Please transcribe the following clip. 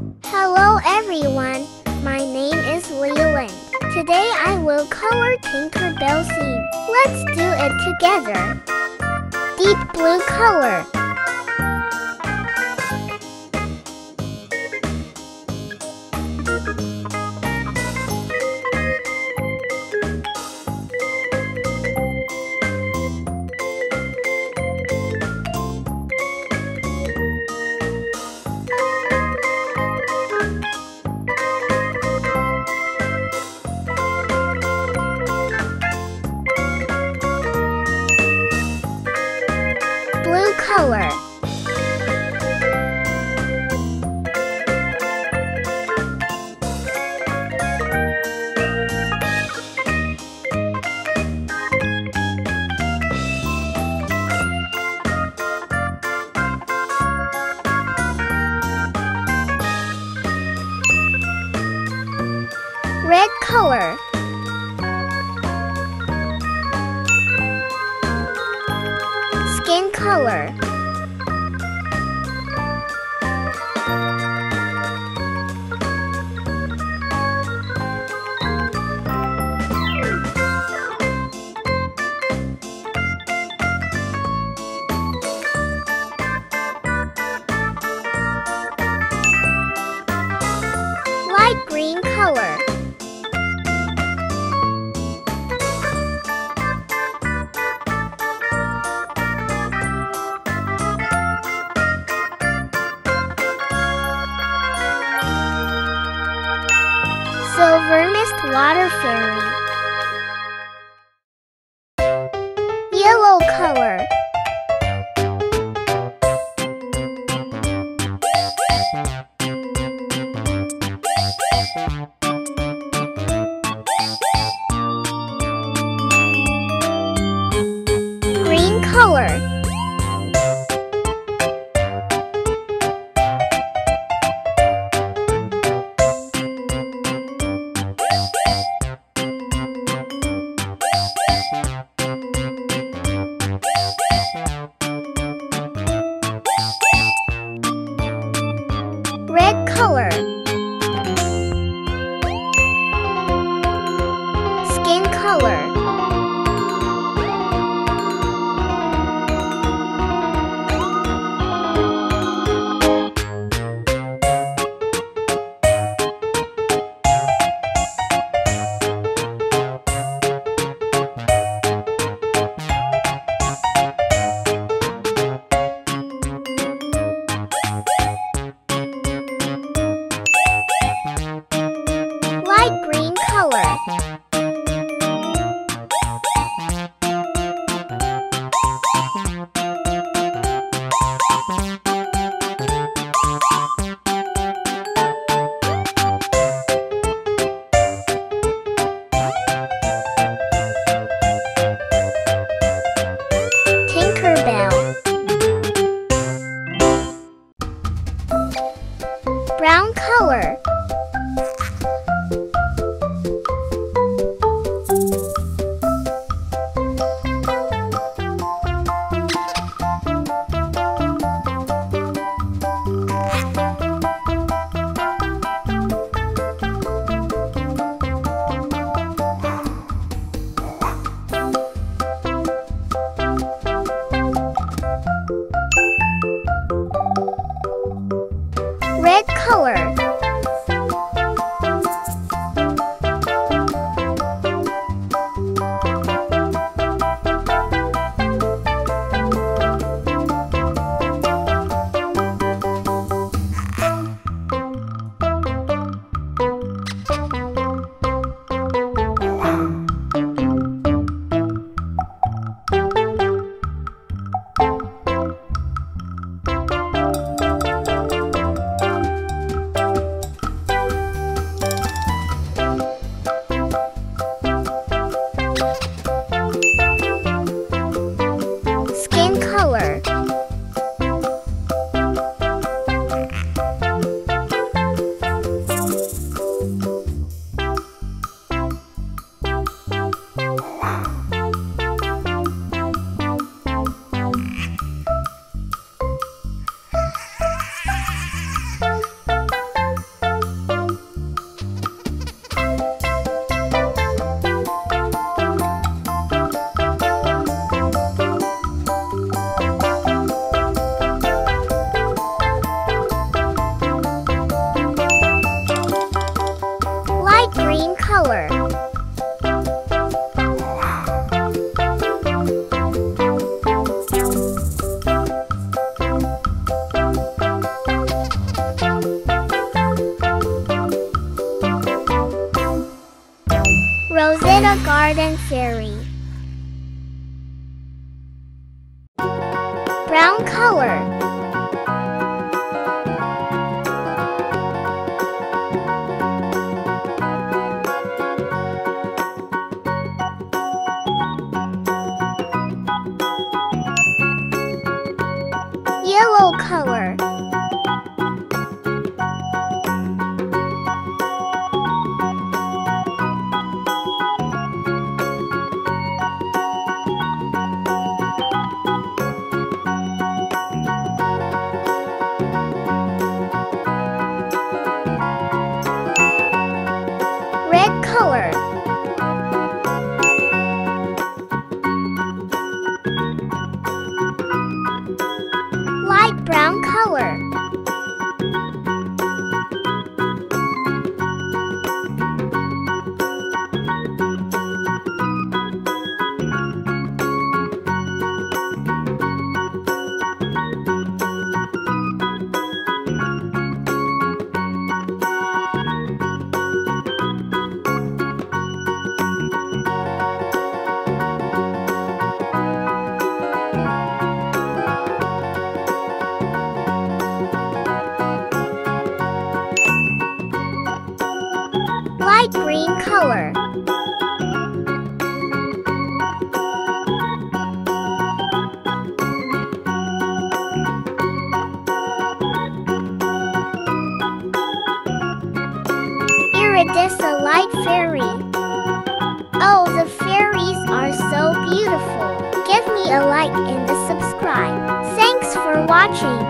Hello everyone, my name is Leland. Today I will color Tinkerbell scene. Let's do it together. Deep blue color. Color. Water you garden fairy. Brown color. Yellow color. Color. A like and a subscribe. Thanks for watching.